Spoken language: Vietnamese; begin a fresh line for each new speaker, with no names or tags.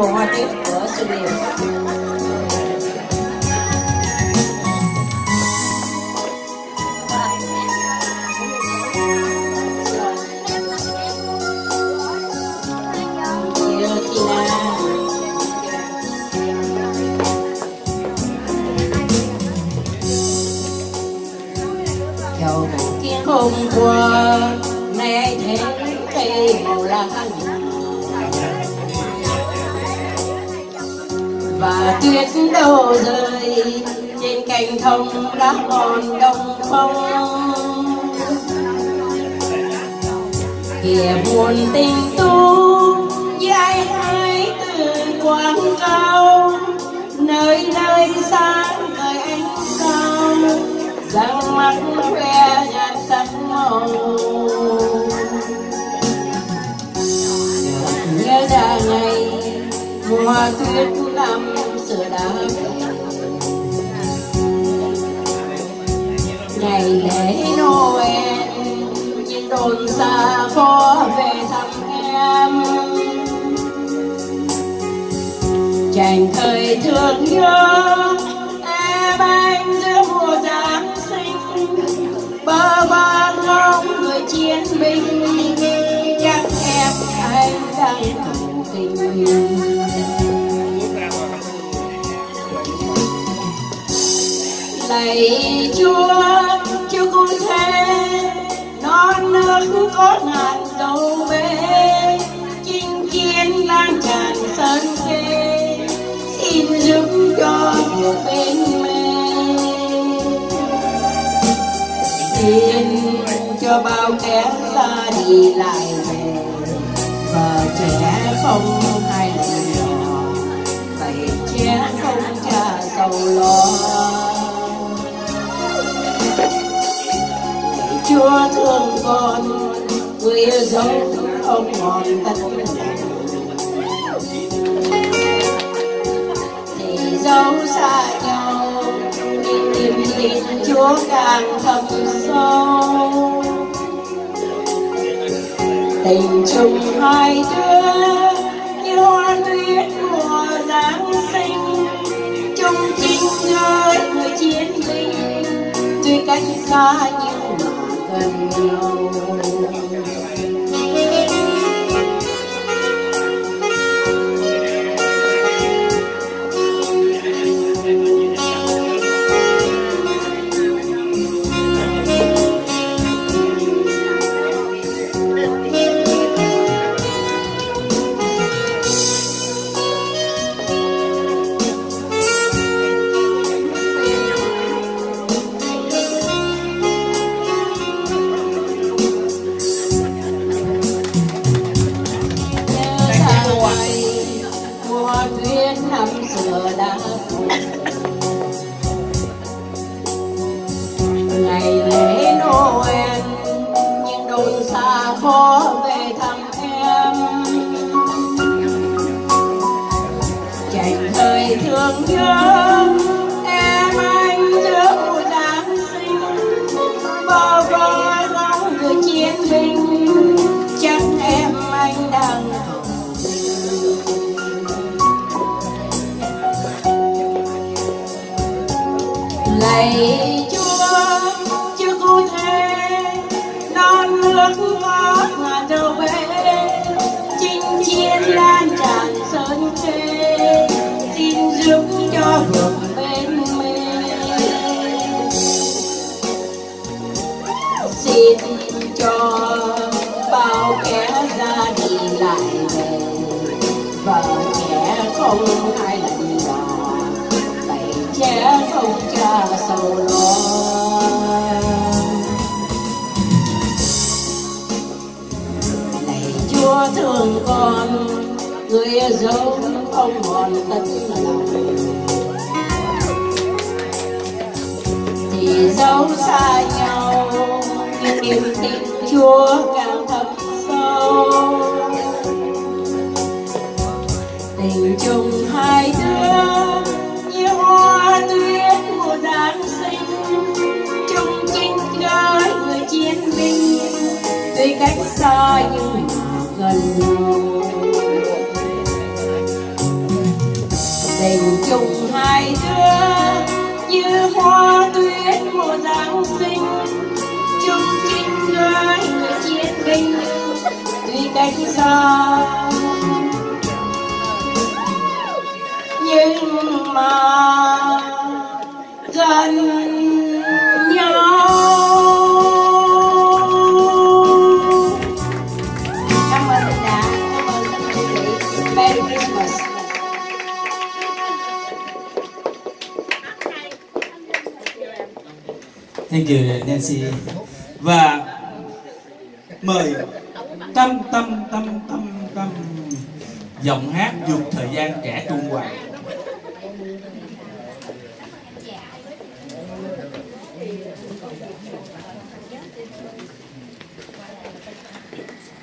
bộ hoa tuyết của Xuân Điệp không qua nay thấy cây màu lá và tuyết đổ rơi. Trên cành thông đã còn đông phong. Kìa buồn tình tu dài hai từ quảng cao nơi nơi sáng người ánh sao, răng mắt khoe nhạt sắc màu. Nhớ ra ngày mùa tuyết năm xưa đã. Ngày lễ Noel, nhìn đồn xa có về thăm em. Chàng thời thương nhớ em anh giữa mùa giáng sinh. Bơ vơ ngóng người chiến binh lạy chúa chúa cụ thế. Non nước có ngàn dấu bê chinh chiến lan tràn sân kê xin giúp cho một bên mê. Xin cho bao kẻ xa đi lại về, và trẻ không hai con, quê dấu không mòn tất thì dấu xa nhau nhưng niềm tin Chúa càng thầm sâu. Tình chung hai đứa, như hoa tuyết mùa giáng sinh. Chung chinh nơi người chiến binh, tuy cách xa nhưng mà gần khó về thăm em. Chạy thời thương nhớ không hai lần nhỏ tay trẻ không cha sầu lo này chúa thương con người dấu không còn tất lòng thì dấu xa nhau nhưng niềm tin chúa những chung hai đứa như hoa tuyết mùa giáng sinh. Chung trinh hai người chiến binh tuy cách xa. Nhưng mà gần
Thank you, Nancy. Và mời tâm tâm tâm tâm tâm giọng hát vượt thời gian trẻ trung hoàng